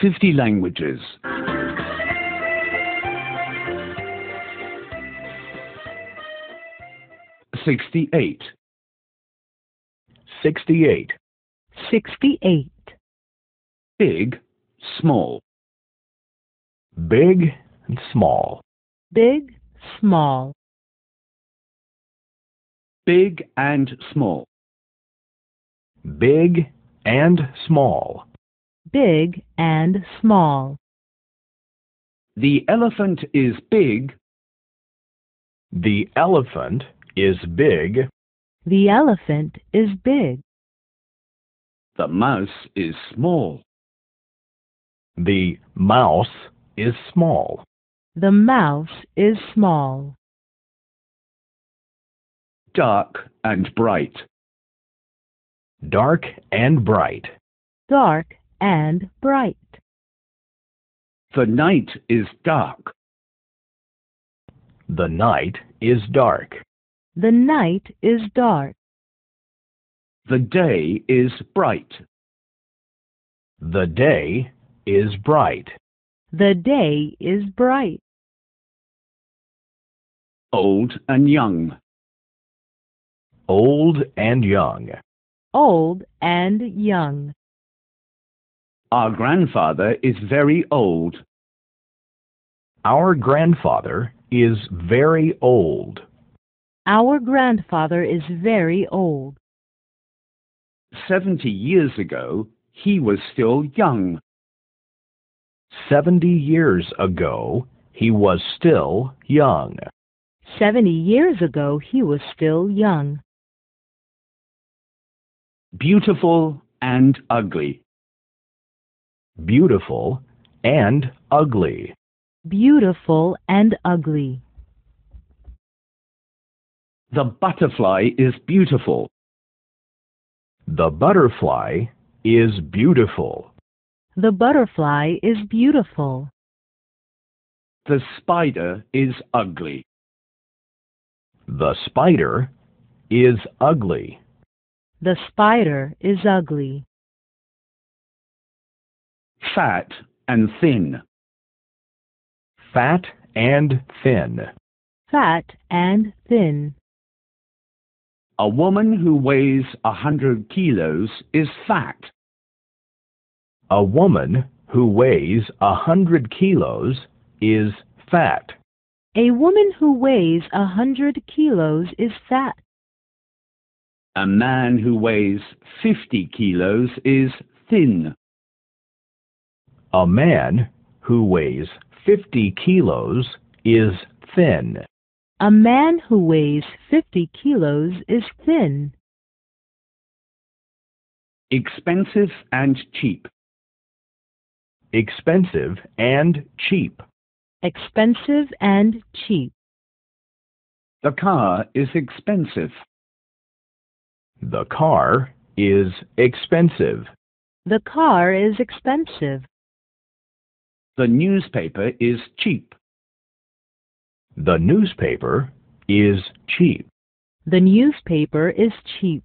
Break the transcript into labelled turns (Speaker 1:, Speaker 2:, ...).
Speaker 1: 50 languages. 68.
Speaker 2: 68.
Speaker 3: 68.
Speaker 1: Big, small.
Speaker 2: Big and small.
Speaker 3: Big, small.
Speaker 1: Big and small.
Speaker 2: Big and small.
Speaker 3: Big and small.
Speaker 1: The elephant is big.
Speaker 2: The elephant is big.
Speaker 3: The elephant is big.
Speaker 1: The mouse is small.
Speaker 2: The mouse is small.
Speaker 3: The mouse is small.
Speaker 1: Dark and bright.
Speaker 2: Dark and bright.
Speaker 3: Dark and bright.
Speaker 1: The night is dark.
Speaker 2: The night is dark.
Speaker 3: The night is dark.
Speaker 1: The day is bright.
Speaker 2: The day is bright.
Speaker 3: The day is bright.
Speaker 1: Old and young.
Speaker 2: Old and young.
Speaker 3: Old and young.
Speaker 1: Our grandfather is very old.
Speaker 2: Our grandfather is very old.
Speaker 3: Our grandfather is very old.
Speaker 1: 70 years ago, he was still young.
Speaker 2: Seventy years ago, he was still young.
Speaker 3: Seventy years ago, he was still young.
Speaker 1: Beautiful and ugly.
Speaker 2: Beautiful and ugly.
Speaker 3: Beautiful and ugly.
Speaker 1: The butterfly is beautiful.
Speaker 2: The butterfly is beautiful.
Speaker 3: The butterfly is beautiful.
Speaker 1: The spider is ugly.
Speaker 2: The spider is ugly.
Speaker 3: The spider is ugly.
Speaker 1: Fat and thin.
Speaker 2: Fat and thin.
Speaker 3: Fat and thin.
Speaker 1: A woman who weighs a hundred kilos is fat.
Speaker 2: A woman who weighs a hundred kilos is fat.
Speaker 3: A woman who weighs a hundred kilos is fat.
Speaker 1: A man who weighs 50 kilos is thin.
Speaker 2: A man who weighs 50 kilos is thin.
Speaker 3: A man who weighs 50 kilos is thin.
Speaker 1: Expensive and cheap.
Speaker 2: Expensive and cheap.
Speaker 3: Expensive and cheap.
Speaker 1: The car is expensive.
Speaker 2: The car is expensive.
Speaker 3: The car is expensive.
Speaker 1: The newspaper is cheap.
Speaker 2: The newspaper is cheap.
Speaker 3: The newspaper is cheap.